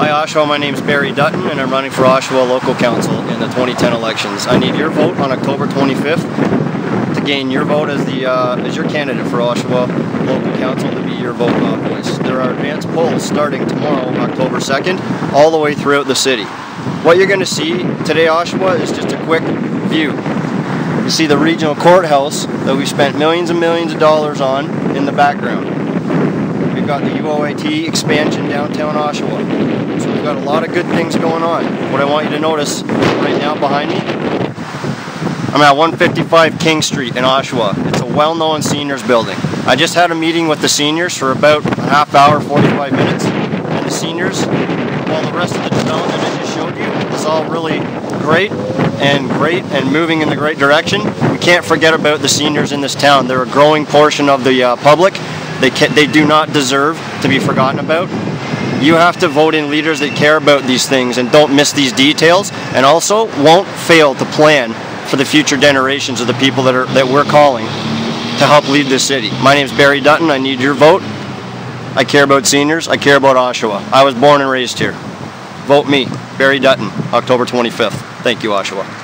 Hi Oshawa, my name is Barry Dutton and I'm running for Oshawa Local Council in the 2010 elections. I need your vote on October 25th to gain your vote as the uh, as your candidate for Oshawa Local Council to be your vote uh, voice. There are advanced polls starting tomorrow, October 2nd, all the way throughout the city. What you're going to see today, Oshawa, is just a quick view. You see the regional courthouse that we spent millions and millions of dollars on in the background. Got the UOIT expansion downtown Oshawa. So we've got a lot of good things going on. What I want you to notice right now behind me, I'm at 155 King Street in Oshawa. It's a well-known seniors building. I just had a meeting with the seniors for about a half hour, 45 minutes. And the seniors, while the rest of the development I just showed you is all really great and great and moving in the great direction, we can't forget about the seniors in this town. They're a growing portion of the uh, public they, they do not deserve to be forgotten about. You have to vote in leaders that care about these things and don't miss these details, and also won't fail to plan for the future generations of the people that are that we're calling to help lead this city. My name is Barry Dutton. I need your vote. I care about seniors. I care about Oshawa. I was born and raised here. Vote me, Barry Dutton, October 25th. Thank you, Oshawa.